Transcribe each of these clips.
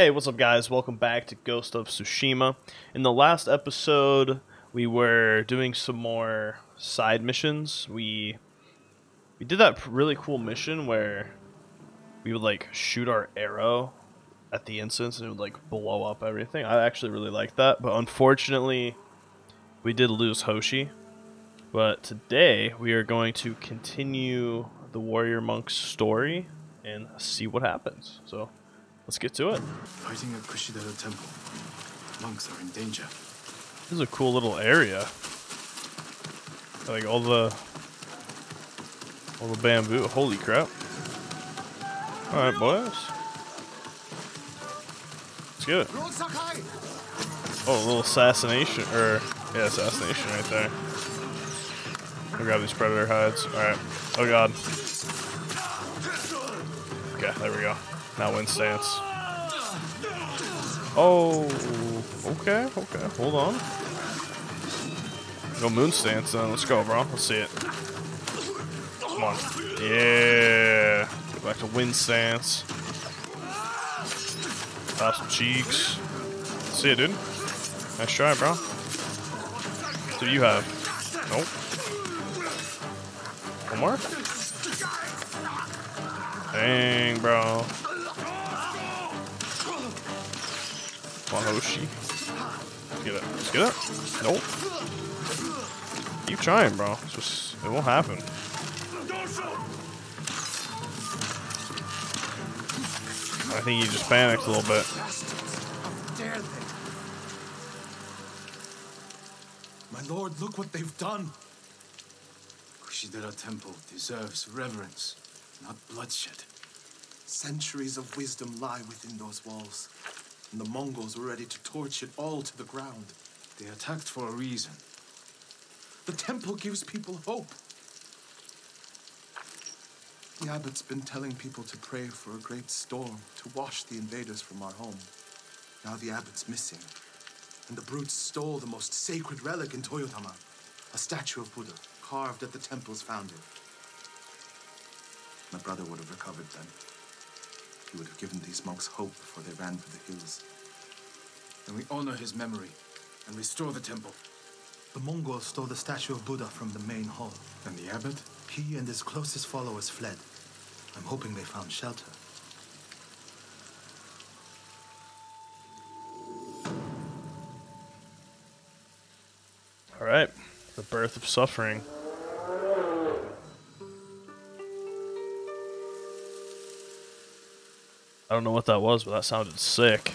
Hey, what's up, guys? Welcome back to Ghost of Tsushima. In the last episode, we were doing some more side missions. We we did that really cool mission where we would like shoot our arrow at the instance and it would like blow up everything. I actually really liked that, but unfortunately, we did lose Hoshi. But today we are going to continue the warrior monk's story and see what happens. So Let's get to it. Fighting at Kushidera Temple. Monks are in danger. This is a cool little area. Like all the all the bamboo. Holy crap. Alright boys. Let's get it. Oh, a little assassination or yeah, assassination right there. I'll grab these predator hides. Alright. Oh god. Okay, there we go. Now wind stance. Oh, okay, okay, hold on. No moon stance then. Let's go, bro. Let's see it. Come on. Yeah. Get back to wind stance. Pop some cheeks. See it, dude. Nice try, bro. What do you have? Nope. One more? Dang, bro. Come get. Let's get it. Nope. Keep trying, bro. It's just, it won't happen. I think he just panicked a little bit. My lord, look what they've done. Kushidera Temple deserves reverence, not bloodshed. Centuries of wisdom lie within those walls and the Mongols were ready to torch it all to the ground. They attacked for a reason. The temple gives people hope. The abbot's been telling people to pray for a great storm to wash the invaders from our home. Now the abbot's missing, and the brutes stole the most sacred relic in Toyotama, a statue of Buddha carved at the temple's founder. My brother would have recovered then. He would have given these monks hope before they ran for the hills. Then we honor his memory and restore the temple. The Mongols stole the statue of Buddha from the main hall. And the abbot? He and his closest followers fled. I'm hoping they found shelter. All right. The birth of suffering. I don't know what that was, but that sounded sick.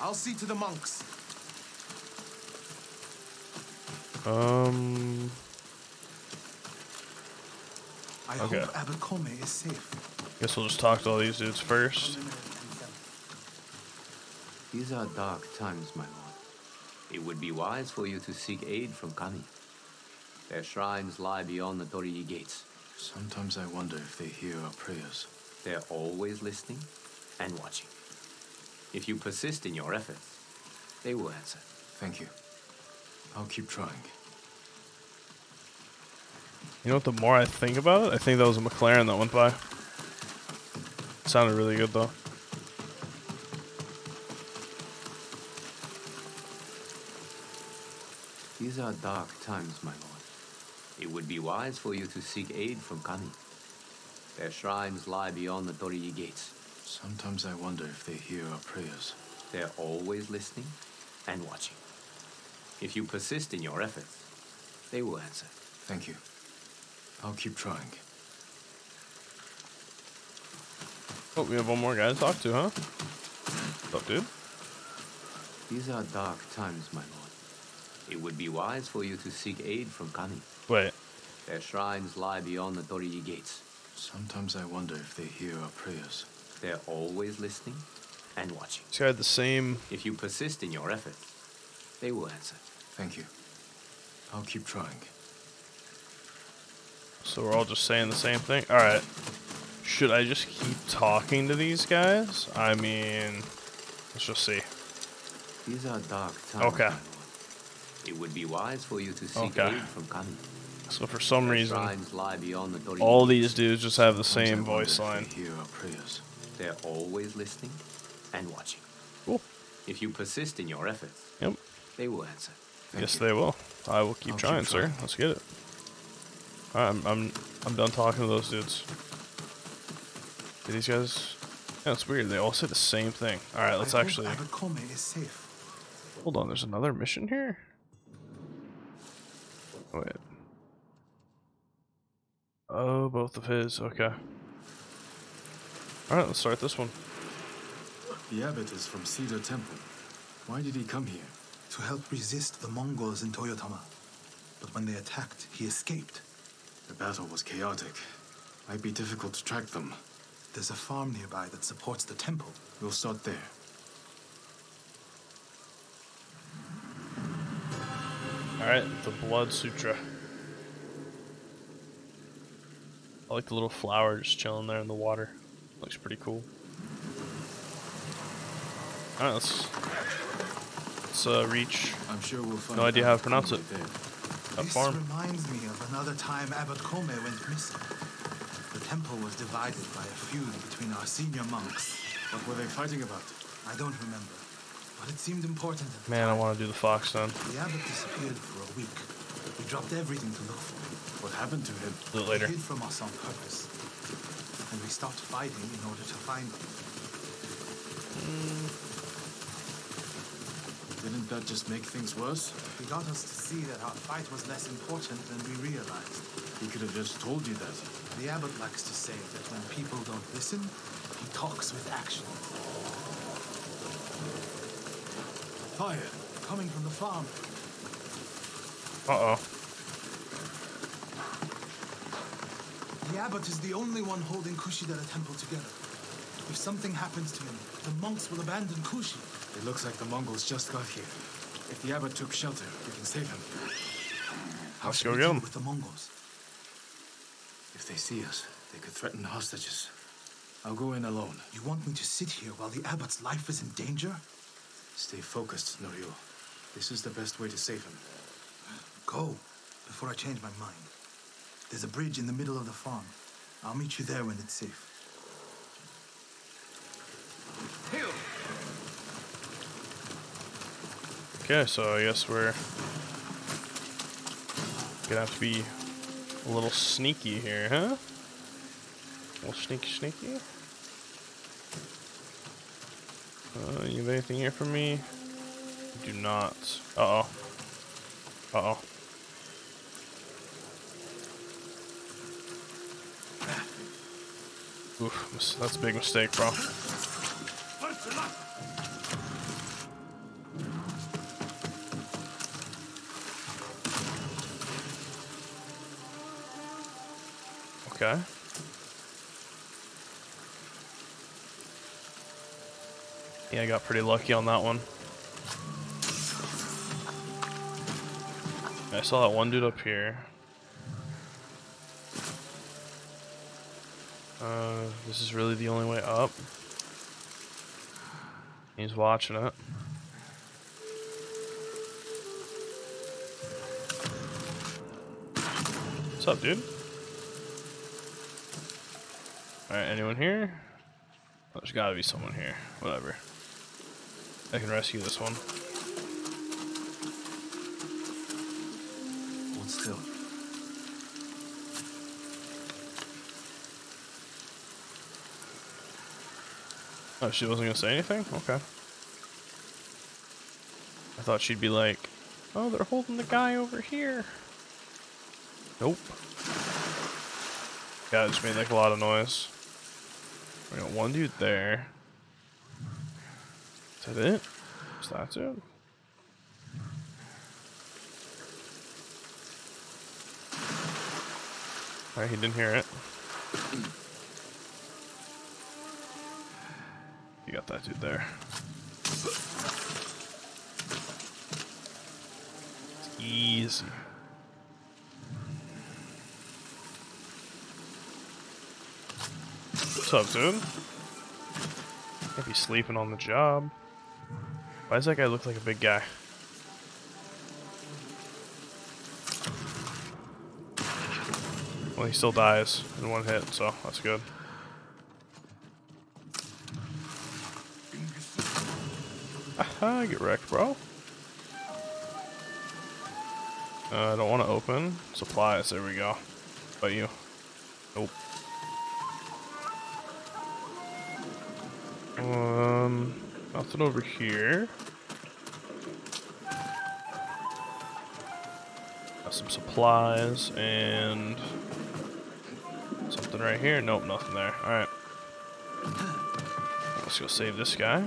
I'll see to the monks. Um. I okay. hope Abbot Kome is safe. Guess we'll just talk to all these dudes first. These are dark times, my lord. It would be wise for you to seek aid from Kami. Their shrines lie beyond the Torii gates. Sometimes I wonder if they hear our prayers. They're always listening and watching. If you persist in your efforts, they will answer. Thank you. I'll keep trying. You know what, the more I think about it, I think that was a McLaren that went by. It sounded really good, though. These are dark times, my lord. It would be wise for you to seek aid from Kami. Their shrines lie beyond the Torii gates. Sometimes I wonder if they hear our prayers. They're always listening and watching. If you persist in your efforts, they will answer. Thank you. I'll keep trying. Oh, we have one more guy to talk to, huh? What's up, dude? These are dark times, my lord. It would be wise for you to seek aid from Kami. Wait. Their shrines lie beyond the Torii gates. Sometimes I wonder if they hear our prayers. They're always listening and watching. This guy had the same. If you persist in your efforts, they will answer. Thank you. I'll keep trying. So we're all just saying the same thing? Alright. Should I just keep talking to these guys? I mean, let's just see. These are dark times. Okay. It would be wise for you to seek Okay. aid from Kami. So for some reason, lie beyond the all these dudes just have the same voice if they line. Hear our prayers. They're always listening and watching. Cool. If you persist in your efforts, Yep. they will answer. yes, they will. I will keep I'll keep trying, sir. trying. Let's get it. Right, I'm, I'm I'm done talking to those dudes. Do these guys? Yeah, it's weird. They all say the same thing. All right, let's I actually is safe. hold on. There's another mission here. Wait. Oh, both of his. Okay. All right, let's start this one. The abbot is from Cedar Temple. Why did he come here? to help resist the Mongols in Toyotama. But when they attacked, he escaped. The battle was chaotic. Might be difficult to track them. There's a farm nearby that supports the temple. We'll start there. All right, the Blood Sutra. I like the little flower just chilling there in the water. Looks pretty cool. All right, let's let's uh, reach I'm sure we'll find No idea how to pronounce it. there. that this farm. reminds me of another time Abbot Kome went missing. The temple was divided by a feud between our senior monks. What were they fighting about? I don't remember, but it seemed important at the Man, I want to do the fox then. The abbot disappeared for a week. We dropped everything to look for him. What happened to him? Do it later. He hid from us on purpose. And we stopped fighting in order to find him. Didn't that just make things worse? He got us to see that our fight was less important than we realized. He could have just told you that. The abbot likes to say that when people don't listen, he talks with action. Fire! Coming from the farm, Uh oh. Abbot is the only one holding Kushidera Temple together. If something happens to him, the monks will abandon Kushi. It looks like the Mongols just got here. If the abbot took shelter, we can save him. How Let's should we get deal with the Mongols? If they see us, they could threaten the hostages. I'll go in alone. You want me to sit here while the abbot's life is in danger? Stay focused, Norio. This is the best way to save him. Go, before I change my mind. There's a bridge in the middle of the farm. I'll meet you there when it's safe. Okay, so I guess we're gonna have to be a little sneaky here, huh? A little sneaky, sneaky. Uh, you have anything here for me? Do not. Uh oh. Uh oh. Oof, that's a big mistake, bro. Okay. Yeah, I got pretty lucky on that one. I saw that one dude up here. Uh, this is really the only way up. He's watching it. What's up, dude? Alright, anyone here? Oh, there's gotta be someone here. Whatever. I can rescue this one. Oh, she wasn't gonna say anything? Okay. I thought she'd be like, oh, they're holding the guy over here. Nope. Yeah, it just made like a lot of noise. We got one dude there. Is that it? Is that it? Alright, he didn't hear it. You got that dude there. It's easy. What's up, dude? Can't be sleeping on the job. Why does that guy look like a big guy? Well, he still dies in one hit, so that's good. Haha, get wrecked, bro. Uh, I don't want to open. Supplies, there we go. But you? Nope. Um, nothing over here. Got some supplies and something right here. Nope, nothing there. Alright. Let's go save this guy.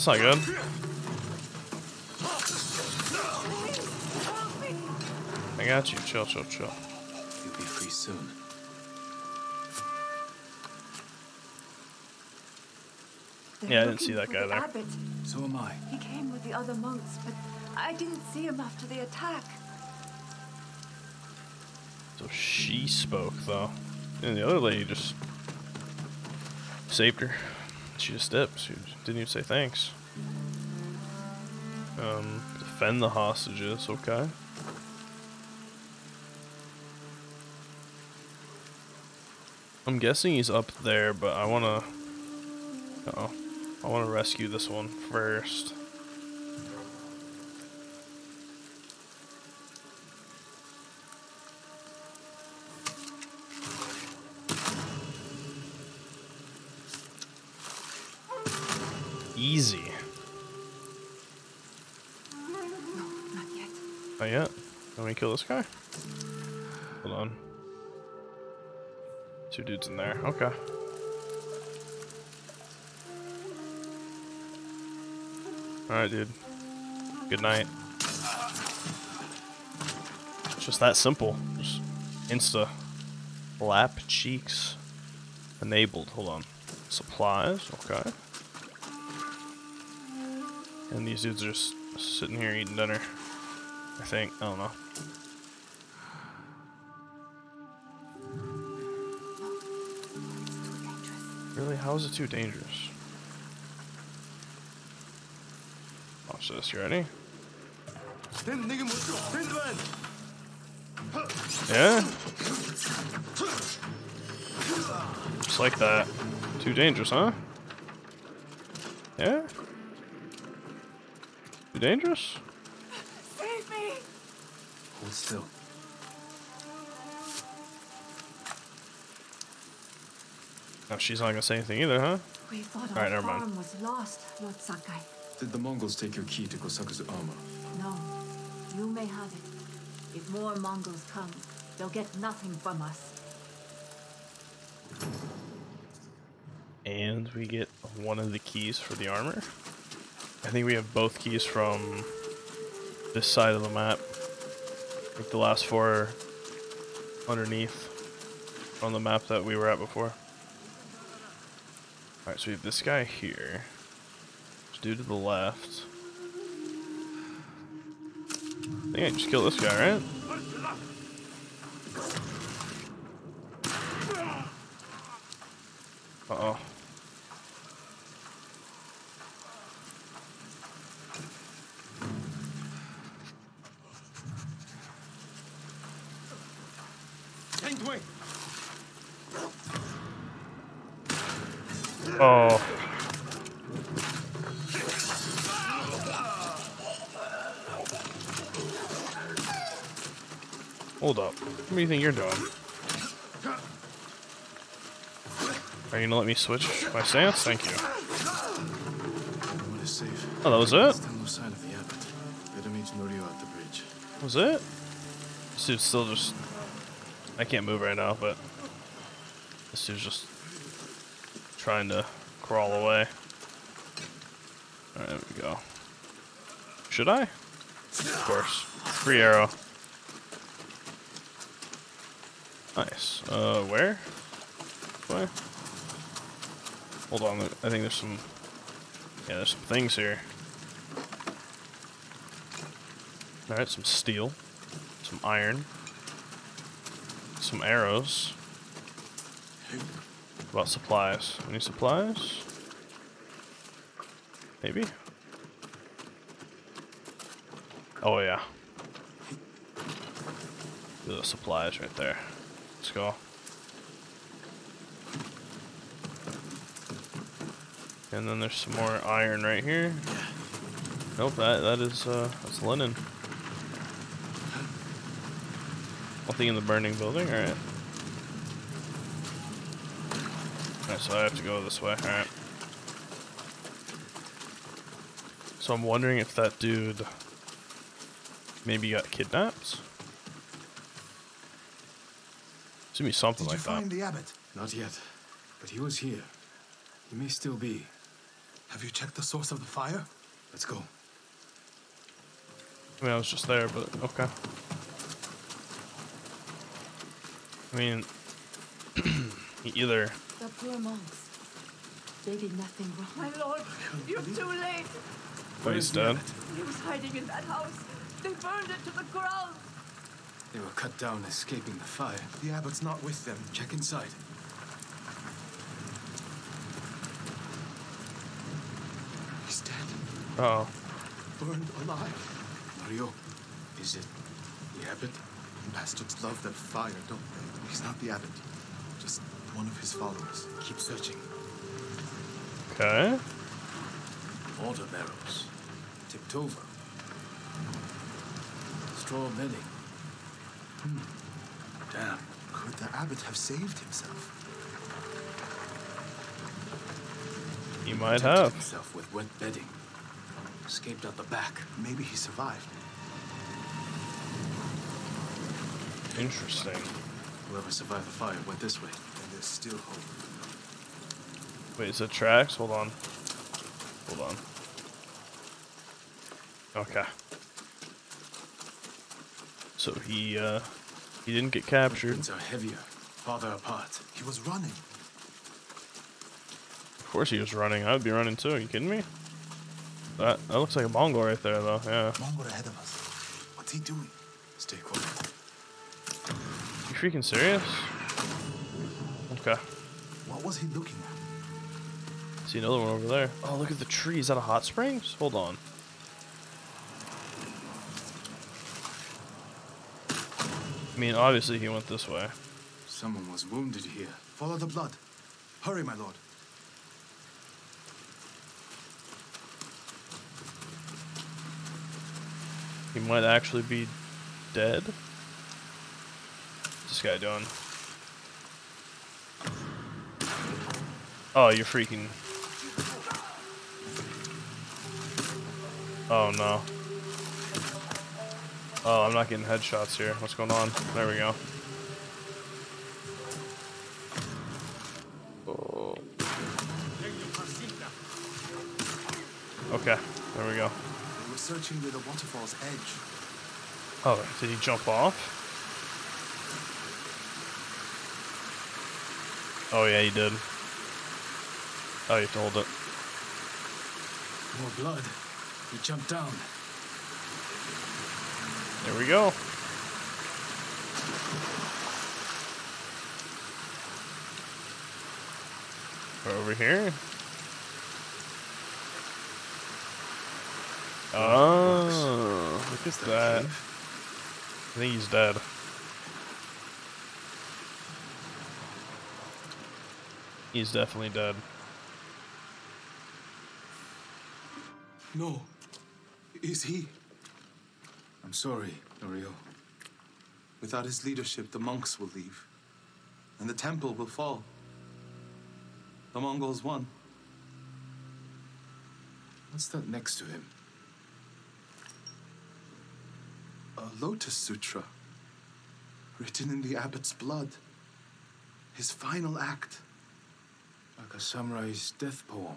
That's not good. I got you. Chill, chill, chill. You'll be free soon. They're Yeah, I didn't see that guy the there. Abbot. So am I. He came with the other monks, but I didn't see him after the attack. So she spoke, though. And the other lady just saved her. She just dipped. She didn't even say thanks. Um, defend the hostages, okay. I'm guessing he's up there, but I wanna... Uh oh I wanna rescue this one first. Let me kill this guy. Hold on. Two dudes in there. Okay. Alright, dude. Good night. It's just that simple. Just insta. Lap cheeks. Enabled. Hold on. Supplies. Okay. And these dudes are just sitting here eating dinner. I think. I don't know. How is it too dangerous? Watch this. You ready? Yeah? Just like that. Too dangerous, huh? Yeah? Too dangerous? Save me! Hold still. No, she's not gonna say anything either, huh? We thought Alright, our never mind. farm was lost, Lord Sakai. Did the Mongols take your key to Gosaku's armor? No, you may have it. If more Mongols come, they'll get nothing from us. And we get one of the keys for the armor. I think we have both keys from this side of the map. I think the last four underneath on the map that we were at before. Alright, so we have this guy here. Just due to the left. I think I just killed this guy, right? Uh-oh. Oh. Hold up. What do you you're doing? Are you gonna let me switch my stance? Thank you. Oh, that was it? Was it? This dude's still just. I can't move right now, but. This dude's just. Trying to crawl away. Alright, there we go. Should I? Of course. Free arrow. Nice. Uh, where? Where? Hold on, I think there's some. Yeah, there's some things here. Alright, some steel, some iron, some arrows. What about supplies? Any supplies? Maybe? Oh yeah. The supplies right there. Go. And then there's some more iron right here. Nope, that that is uh that's linen. Nothing in the burning building, alright. Alright, so I have to go this way, alright. So I'm wondering if that dude maybe got kidnapped? Should be something Did you like that. find the abbot? Not yet, but he was here. He may still be. Have you checked the source of the fire? Let's go. I mean, I was just there, but okay. I mean, either The poor monks. They did nothing wrong. My lord, you're too late. oh, he's dead. He was hiding in that house. They burned it to the ground. They were cut down escaping the fire. The abbot's not with them. Check inside. He's dead. Oh, Burned alive. Norio, is it the abbot? Bastards love that fire, don't they? He's not the abbot. Just one of his followers. Keep searching. okay. Water barrels. Tipped over. Straw bedding. Hmm. Damn. Could the abbot have saved himself? He might Protected have. himself with wet bedding. Escaped out the back. Maybe he survived. Interesting. Whoever survived the fire went this way. and there's still hope. Wait, is it tracks? Hold on. Hold on. Okay. So he, uh, he didn't get captured. Are heavier, farther apart. He was running. Of course he was running. I would be running too. Are you kidding me? That that looks like a Mongol right there, though. Yeah. Mongol ahead of us. What's he doing? Stay quiet. You freaking serious? Okay. What was he looking at? See another one over there. Oh, look at the tree. Is that a hot springs? Hold on. I mean, obviously he went this way. Someone was wounded here. Follow the blood. Hurry, my lord. He might actually be dead. What's this guy doing? Oh, you're freaking. Oh no. Oh, I'm not getting headshots here. What's going on? There we go. Oh. Okay, there we go. They were searching near the waterfall's edge. Oh, did he jump off? Oh yeah, he did. Oh, you have to hold it. More blood. He jumped down. There we go. Over here. Oh, oh, look at that. I think he's dead. He's definitely dead. No. Is he? I'm sorry, Norio. Without his leadership, the monks will leave. And the temple will fall. The Mongols won. What's that next to him? A Lotus Sutra. Written in the abbot's blood. His final act. Like a samurai's death poem.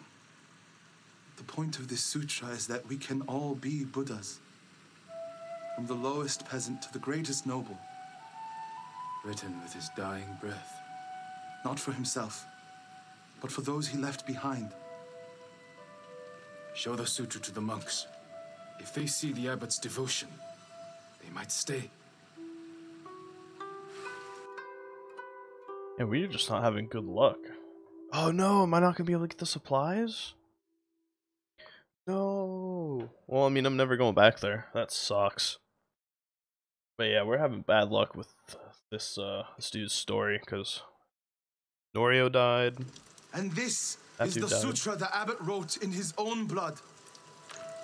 The point of this sutra is that we can all be Buddhas. From the lowest peasant to the greatest noble. Written with his dying breath. Not for himself, but for those he left behind. Show the sutra to the monks. If they see the abbot's devotion, they might stay. And we're just not having good luck. Oh no, am I not gonna be able to get the supplies? No. Well, I mean, I'm never going back there. That sucks. But yeah, we're having bad luck with this uh this dude's story because Norio died. And this That is the died. sutra the abbot wrote in his own blood.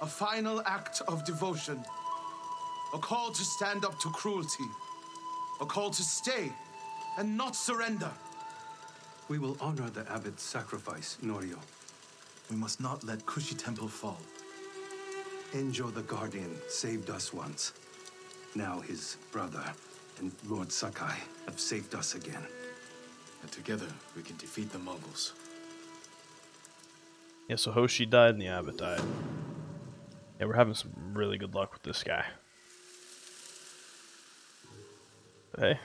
A final act of devotion. A call to stand up to cruelty. A call to stay and not surrender. We will honor the abbot's sacrifice, Norio. We must not let Kushi Temple fall. Enjo the Guardian saved us once. Now his brother and Lord Sakai have saved us again. And together we can defeat the Mongols. Yeah, so Hoshi died and the abbot died. Yeah, we're having some really good luck with this guy. Hey,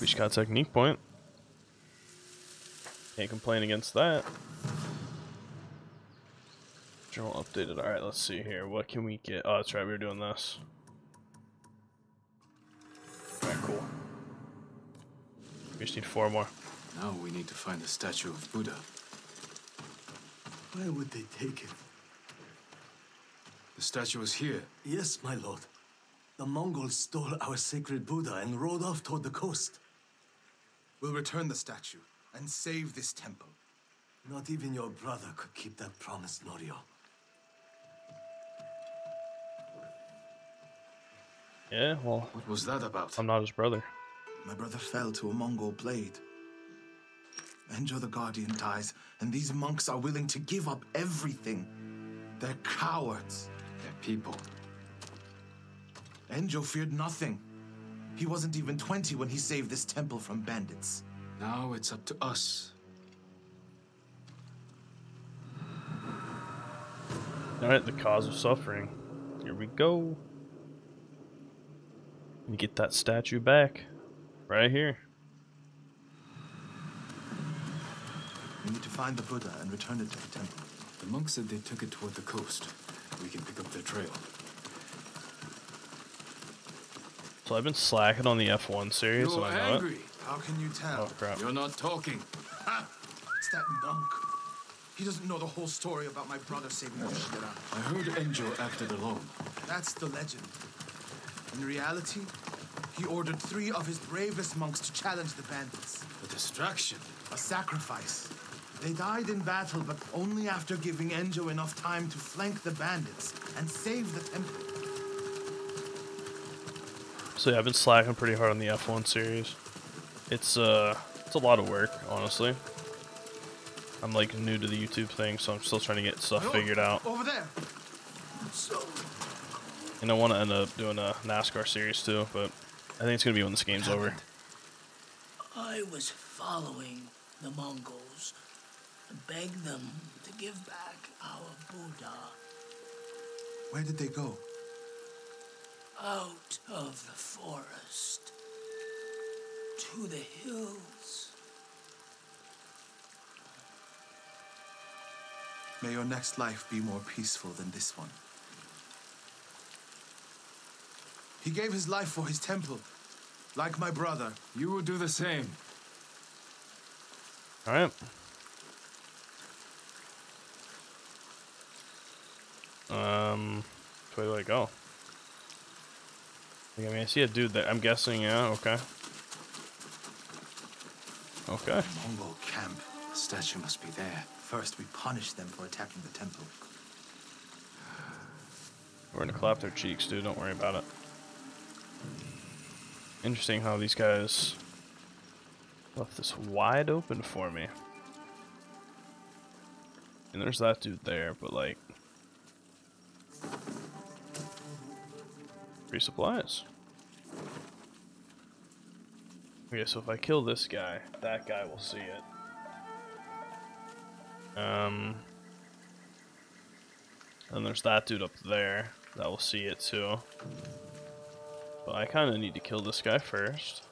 we just got a technique point. Can't complain against that. Journal updated. Alright, let's see here. What can we get? Oh, that's right, we were doing this. We just need four more. Now we need to find the statue of Buddha. Where would they take it? The statue is here. Yes, my lord. The Mongols stole our sacred Buddha and rode off toward the coast. We'll return the statue and save this temple. Not even your brother could keep that promise, Norio. Yeah, well, What was that about? I'm not his brother. My brother fell to a Mongol blade. Enjo the Guardian dies, and these monks are willing to give up everything. They're cowards. They're people. Enjo feared nothing. He wasn't even 20 when he saved this temple from bandits. Now it's up to us. Alright, the cause of suffering. Here we go. And get that statue back. Right here. We need to find the Buddha and return it to the temple. The monks said they took it toward the coast. We can pick up their trail. So I've been slacking on the F1 series, You're and I know it. angry. How can you tell? Oh crap. You're not talking. Ha! It's that monk. He doesn't know the whole story about my brother saving Yoshidera. I heard Enjo acted alone. That's the legend. In reality, he ordered three of his bravest monks to challenge the bandits. A distraction. A sacrifice. They died in battle, but only after giving Enjo enough time to flank the bandits and save the temple. So yeah, I've been slacking pretty hard on the F1 series. It's uh, it's a lot of work, honestly. I'm like new to the YouTube thing, so I'm still trying to get stuff figured out. Over there. And I want to end up doing a NASCAR series too, but I think it's gonna be when this game's over. I was following the Mongols and begged them to give back our Buddha Where did they go? out of the forest to the hills. May your next life be more peaceful than this one. He gave his life for his temple, like my brother. You will do the same. All right. Um, which way do I go? I mean, I see a dude there. I'm guessing, yeah. Okay. Okay. Mongol camp. The statue must be there. First, we punish them for attacking the temple. We're gonna clap their cheeks, dude. Don't worry about it. Interesting how these guys left this wide open for me. And there's that dude there, but like free supplies. Okay, so if I kill this guy, that guy will see it. Um and there's that dude up there that will see it too. But I kind of need to kill this guy first.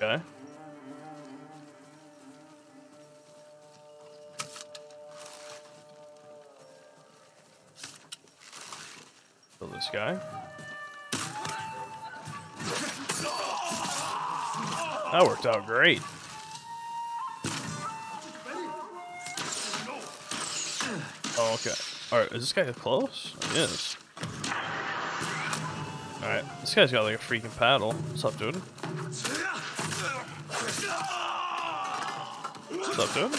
Okay. Kill this guy. That worked out great. Oh, okay. Alright, is this guy close? He is. Alright, this guy's got like a freaking paddle. What's up, dude? What's up, dude?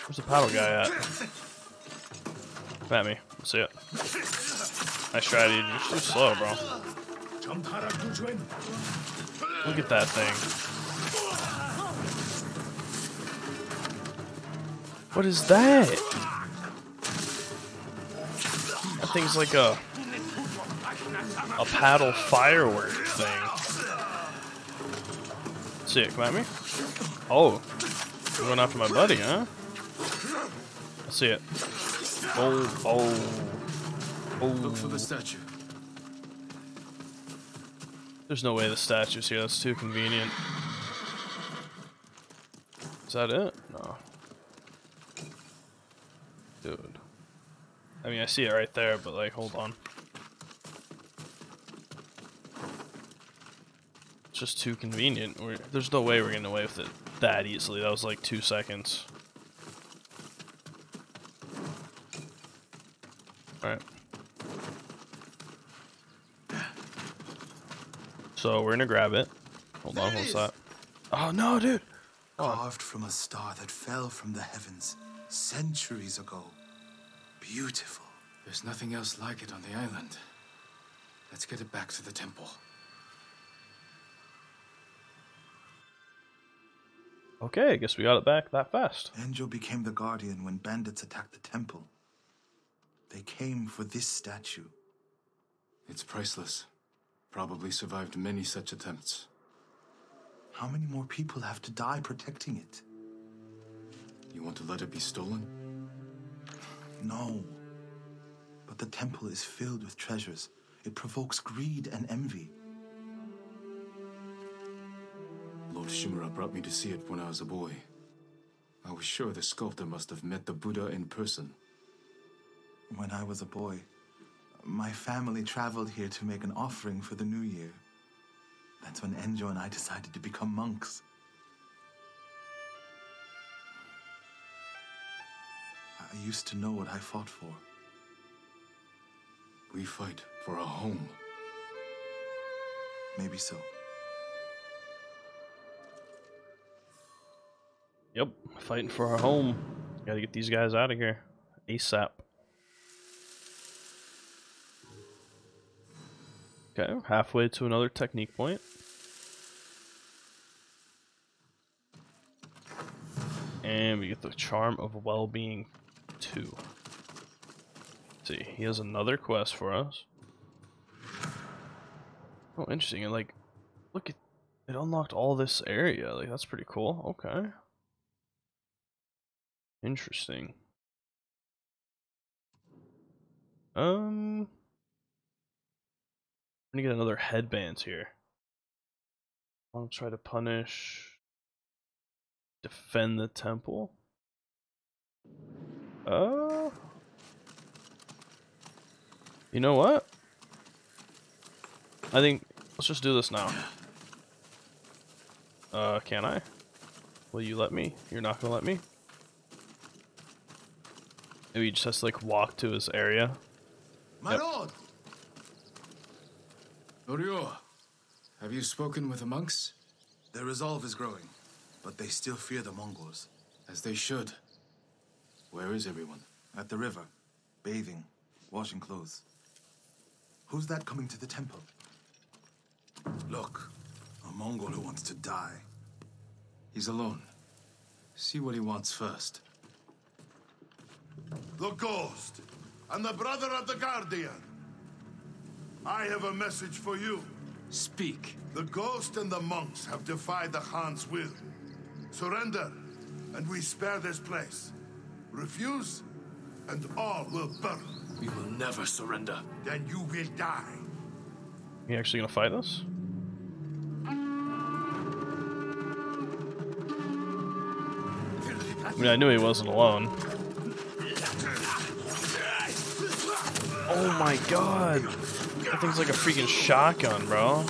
Where's the paddle guy at? Come at me. Let's see it. Nice strategy. You're too slow, bro. Look at that thing. What is that? That thing's like a a paddle firework thing. See it, come at me. Oh, you're going after my buddy, huh? Let's see it. Oh, oh, oh. Look for the statue. There's no way the statue's here. That's too convenient. Is that it? No. Dude. I see it right there, but like, hold on. It's just too convenient. We're, there's no way we're getting away with it that easily. That was like two seconds. Alright. So we're gonna grab it. Hold on, what's that? Oh no, dude! Carved from a star that fell from the heavens centuries ago. Beautiful. There's nothing else like it on the island. Let's get it back to the temple. Okay, I guess we got it back that fast. Enjo became the guardian when bandits attacked the temple. They came for this statue. It's priceless. Probably survived many such attempts. How many more people have to die protecting it? You want to let it be stolen? No. But the temple is filled with treasures. It provokes greed and envy. Lord Shimura brought me to see it when I was a boy. I was sure the sculptor must have met the Buddha in person. When I was a boy, my family traveled here to make an offering for the new year. That's when Enjo and I decided to become monks. I used to know what I fought for. We fight for a home. Maybe so. Yep, fighting for our home. Gotta get these guys out of here. ASAP. Okay, halfway to another technique point. And we get the Charm of Well-Being 2. See, he has another quest for us. Oh, interesting. And like, look at it unlocked all this area. Like, that's pretty cool. Okay. Interesting. Um, I'm gonna get another headbands here. I want to try to punish, defend the temple. Uh, you know what? I think let's just do this now. Uh, can I? Will you let me? You're not gonna let me? Maybe he just has to like walk to his area. My Yep. lord! Norio, have you spoken with the monks? Their resolve is growing, but they still fear the Mongols. As they should. Where is everyone? At the river, bathing, washing clothes. Who's that coming to the temple? Look, a Mongol who wants to die. He's alone. See what he wants first. The Ghost, and the brother of the Guardian. I have a message for you. Speak. The Ghost and the monks have defied the Khan's will. Surrender, and we spare this place. Refuse, and all will burn. We will never surrender. Then you will die. You actually gonna fight us? I mean, I knew he wasn't alone. Oh my god. That thing's like a freaking shotgun, bro.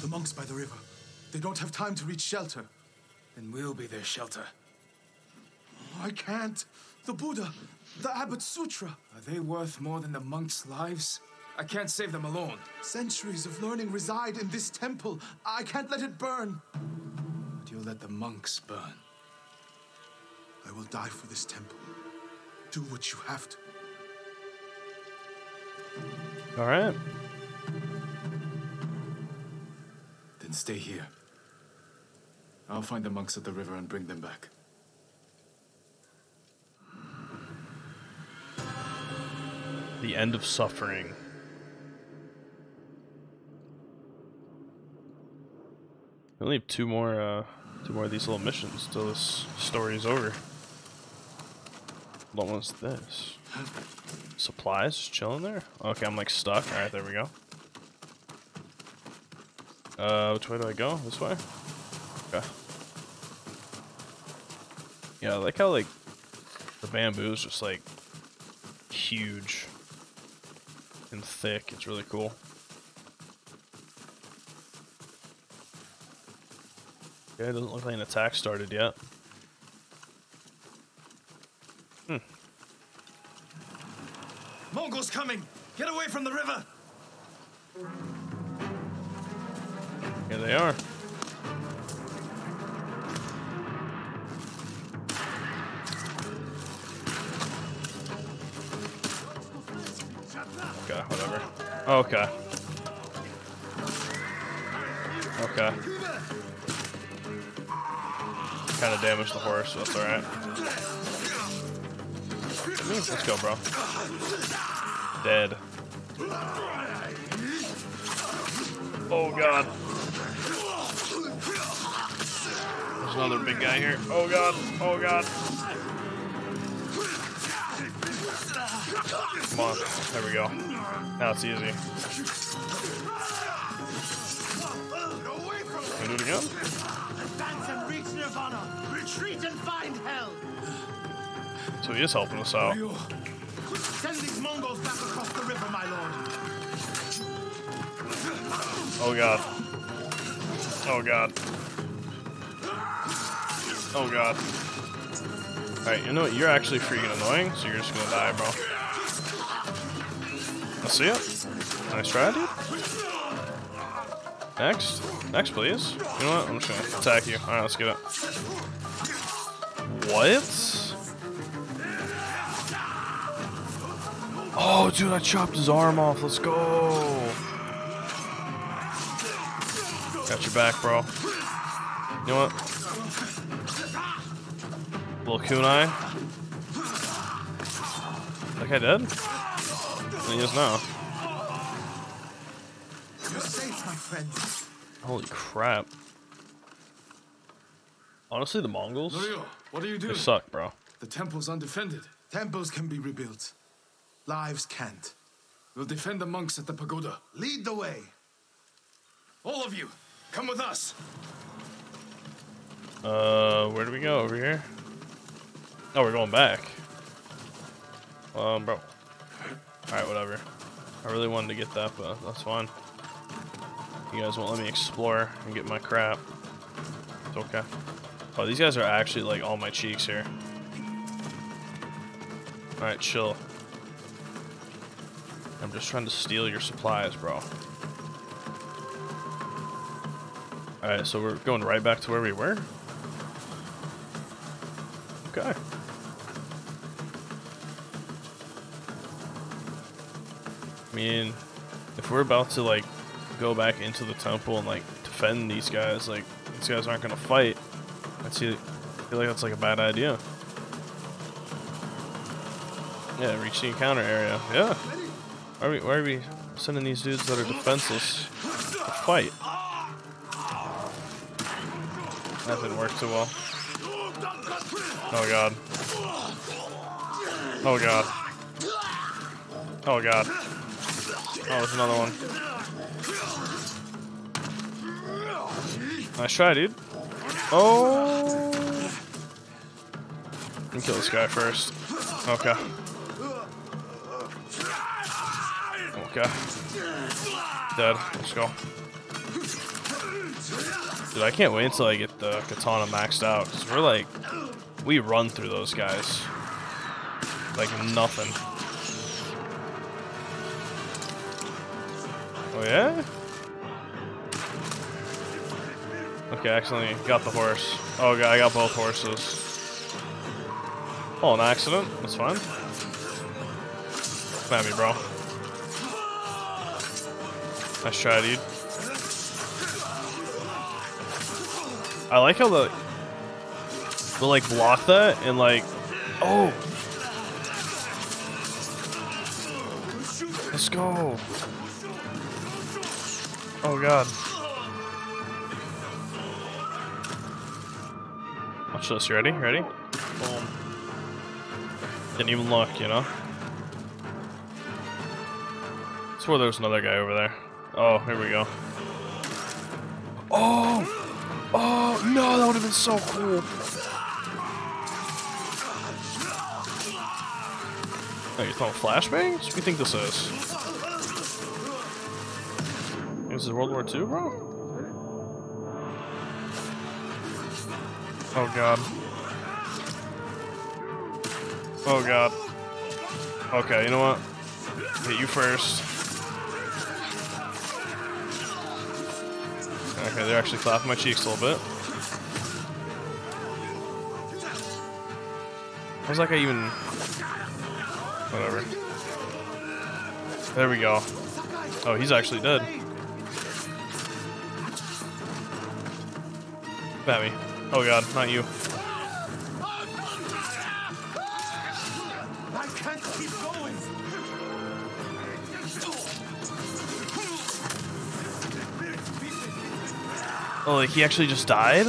The monks by the river. They don't have time to reach shelter. Then we'll be their shelter. I can't. The Buddha, the Abbot Sutra. Are they worth more than the monks' lives? I can't save them alone. Centuries of learning reside in this temple. I can't let it burn. But you'll let the monks burn. I will die for this temple. Do what you have to. All right. Then stay here. I'll find the monks at the river and bring them back. The end of suffering. We only have two more, uh, two more of these little missions till this story's over. What was this? Supplies just chilling there? Okay, I'm like stuck. Alright, there we go. Uh, which way do I go? This way? Okay. Yeah, I like how, like, the bamboo is just, like, huge and thick. It's really cool. Okay, it doesn't look like an attack started yet. Hmm. Mongols coming! Get away from the river! Here they are. Okay. Okay. Kind of damaged the horse, so that's alright. Mm, let's go, bro. Dead. Oh god. There's another big guy here. Oh god. Oh god. Come on. There we go. Now it's easy. Can do it again? Advance and reach Nirvana. Retreat and find hell. So he is helping us out. Send these Mongols back across the river, my lord. Oh god. Oh god. Oh god. Alright, you know what? You're actually freaking annoying, so you're just gonna die, bro. I see it. Nice try, dude. Next. Next, please. You know what? I'm just gonna attack you. Alright, let's get it. What? Oh, dude, I chopped his arm off. Let's go. Got your back, bro. You know what? Little kunai. That guy dead? He is now. You're safe, my friend. Holy crap. Honestly, the Mongols, Norio, what are you they doing? suck, bro. The temple's undefended. Temples can be rebuilt. Lives can't. We'll defend the monks at the pagoda. Lead the way. All of you, come with us. Uh, where do we go? Over here? Oh, we're going back. Um, bro. Alright, whatever. I really wanted to get that, but that's fine. You guys won't let me explore and get my crap. It's okay. Oh, these guys are actually, like, all my cheeks here. Alright, chill. I'm just trying to steal your supplies, bro. Alright, so we're going right back to where we were? Okay. Mean, if we're about to, like, go back into the temple and, like, defend these guys, like, these guys aren't gonna fight. I see, I feel like that's, like, a bad idea. Yeah, reach the encounter area. Yeah. Why are we, why are we sending these dudes that are defenseless to fight? That didn't work too well. Oh god. Oh god. Oh god. Oh, there's another one. Nice try, dude. Oh. Let me kill this guy first. Okay. Okay. Dead. Let's go. Dude, I can't wait until I get the katana maxed out. Cause we're like, we run through those guys. Like nothing. Okay, accidentally got the horse. Oh, God, I got both horses. Oh, an accident. That's fine. Come at me, bro. Nice try, dude. I like how the the like block that and like oh let's go oh god watch this you ready ready boom didn't even look you know I swore there was another guy over there oh here we go oh Oh, no, that would have been so cool. Oh, you throwing flashbangs? What do you think this is? This is World War II, bro? Oh, God. Oh, God. Okay, you know what? Hit you first. Okay, they're actually clapping my cheeks a little bit. How's that guy even... Whatever. There we go. Oh, he's actually dead. At me. Oh god, not you. I can't keep going. Oh, like he actually just died?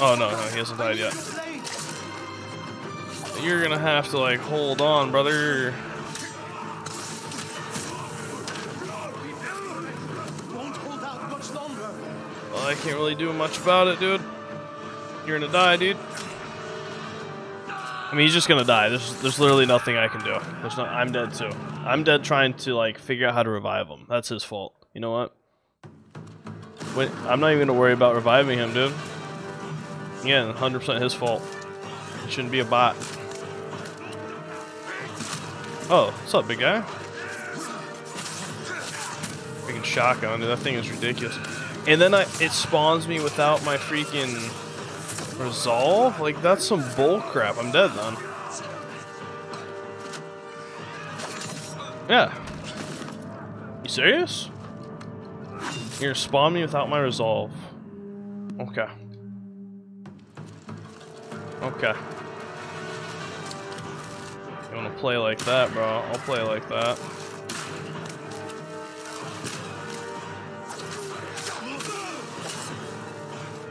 Oh no, no, he hasn't died yet. You're gonna have to like hold on, brother. Can't really do much about it, dude. You're gonna die, dude. I mean, he's just gonna die. There's, there's literally nothing I can do. There's no. I'm dead too. I'm dead trying to like figure out how to revive him. That's his fault. You know what? Wait, I'm not even gonna worry about reviving him, dude. Yeah, 100% his fault. It shouldn't be a bot. Oh, what's up, big guy? Freaking shotgun, dude. That thing is ridiculous. And then I, it spawns me without my freaking resolve? Like, that's some bull crap. I'm dead then. Yeah. You serious? You're gonna spawn me without my resolve. Okay. Okay. You wanna play like that, bro? I'll play like that.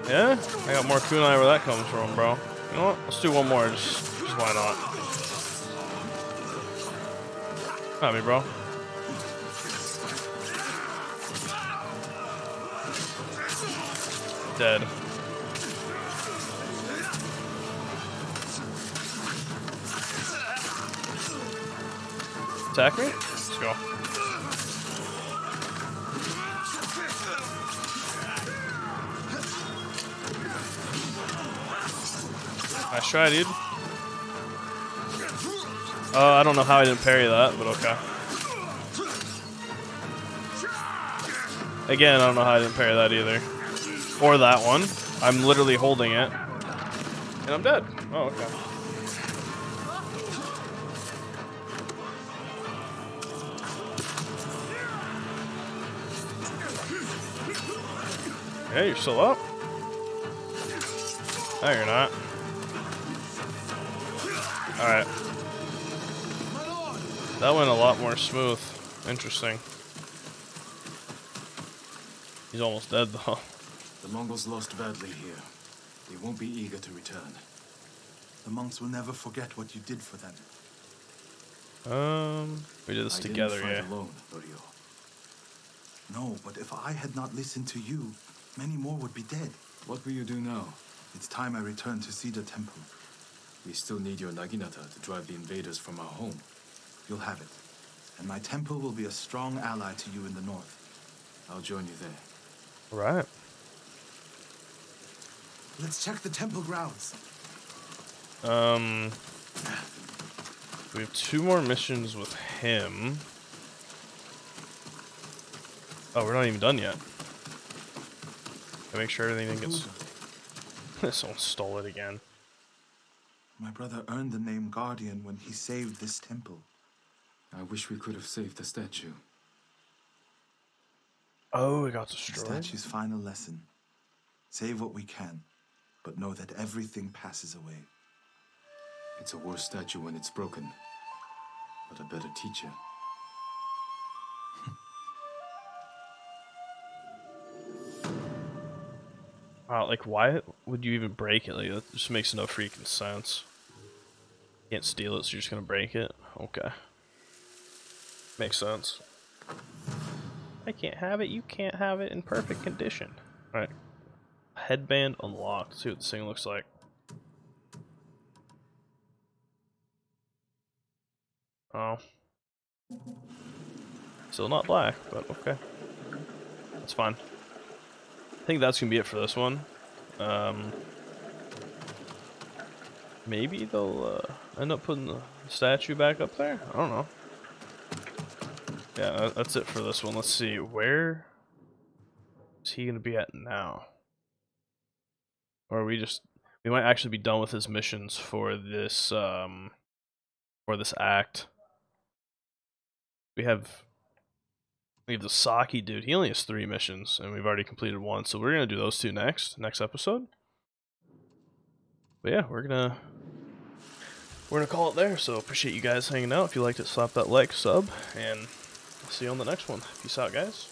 Yeah? I got more kunai where that comes from, bro. You know what? Let's do one more, just, just why not? Not me, bro. Dead. Attack me? Let's go. Nice try, dude. Uh, I don't know how I didn't parry that, but okay. Again, I don't know how I didn't parry that either. Or that one. I'm literally holding it. And I'm dead. Oh, okay. Yeah, you're still up. No, you're not. Alright. That went a lot more smooth. Interesting. He's almost dead, though. The Mongols lost badly here. They won't be eager to return. The monks will never forget what you did for them. Um, we did this I together, didn't yeah. alone, Norio. No, but if I had not listened to you, many more would be dead. What will you do now? It's time I return to Cedar Temple. We still need your Naginata to drive the invaders from our home. you'll have it. And my temple will be a strong ally to you in the north. I'll join you there. Right. Let's check the temple grounds. Um, we have two more missions with him. Oh, we're not even done yet. Gotta make sure everything gets. Someone stole it again. My brother earned the name Guardian when he saved this temple. I wish we could have saved the statue. Oh, it got destroyed. The statue's final lesson. Save what we can, but know that everything passes away. It's a worse statue when it's broken, but a better teacher. Wow, like why would you even break it? Like that just makes no freaking sense. You can't steal it, so you're just gonna break it. Okay. Makes sense. I can't have it. You can't have it in perfect condition. All right. Headband unlocked. Let's see what this thing looks like. Oh. Still not black, but okay. That's fine. I think that's gonna be it for this one. Um, maybe they'll uh, end up putting the statue back up there. I don't know. Yeah, that's it for this one. Let's see where is he gonna be at now? Or we just we might actually be done with his missions for this um for this act. We have we have the sake dude. He only has three missions, and we've already completed one. So we're gonna do those two next, next episode. But yeah, we're gonna we're gonna call it there. So appreciate you guys hanging out. If you liked it, slap that like, sub, and I'll see you on the next one. Peace out, guys.